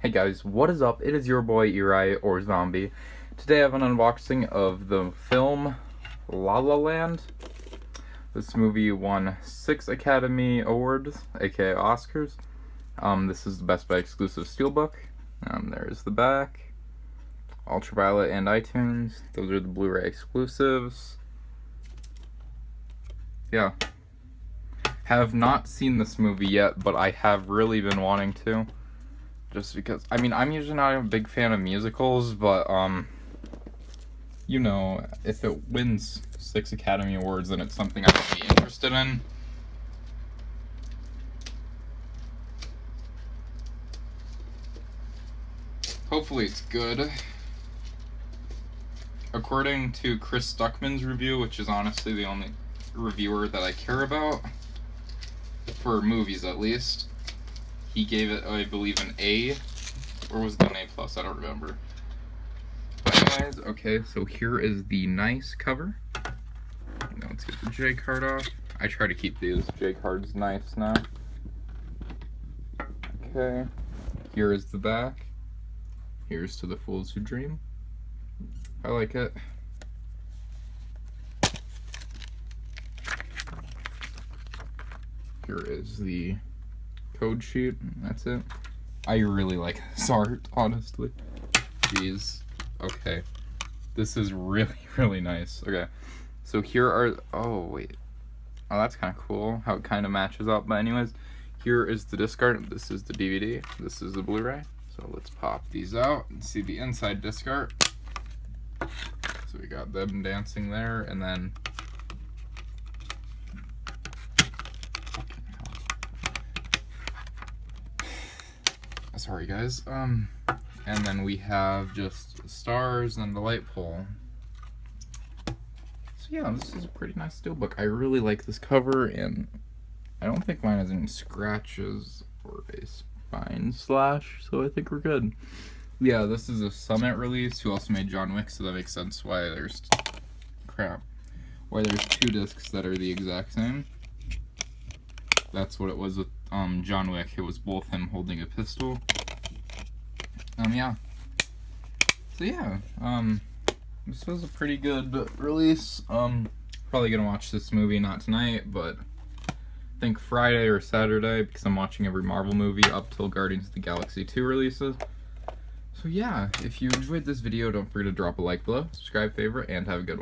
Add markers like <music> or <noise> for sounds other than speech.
Hey guys, what is up? It is your boy Eri or Zombie. Today I have an unboxing of the film La La Land. This movie won six Academy Awards, aka Oscars. Um, this is the Best Buy exclusive steelbook. Um, there's the back, Ultraviolet and iTunes. Those are the Blu-ray exclusives. Yeah. Have not seen this movie yet, but I have really been wanting to just because I mean I'm usually not a big fan of musicals, but um you know, if it wins six Academy Awards then it's something I would be interested in. Hopefully it's good. According to Chris Stuckman's review, which is honestly the only reviewer that I care about, for movies at least, he gave it, I believe, an A, or was it an A plus? I don't remember. But anyways, okay, so here is the nice cover. Now let's get the J card off. I try to keep these J cards nice now. Okay, here is the back. Here's to the fools who dream. I like it. Here is the code sheet. That's it. I really like this <laughs> art, honestly. Jeez. Okay. This is really, <laughs> really nice. Okay. So here are... Oh, wait. Oh, that's kind of cool how it kind of matches up. But anyways, here is the disc art. This is the DVD. This is the Blu-ray. So let's pop these out and see the inside disc art. So we got them dancing there, and then sorry guys. Um, and then we have just stars and the light pole. So yeah, this is a pretty nice steelbook. I really like this cover, and I don't think mine has any scratches or a spine slash, so I think we're good. Yeah, this is a Summit release, who also made John Wick, so that makes sense why there's, crap, why there's two discs that are the exact same. That's what it was with um, John Wick. It was both him holding a pistol. Um, yeah. So yeah, um, this was a pretty good release. Um, probably gonna watch this movie, not tonight, but I think Friday or Saturday, because I'm watching every Marvel movie up till Guardians of the Galaxy 2 releases. So yeah, if you enjoyed this video, don't forget to drop a like below, subscribe, favorite, and have a good one.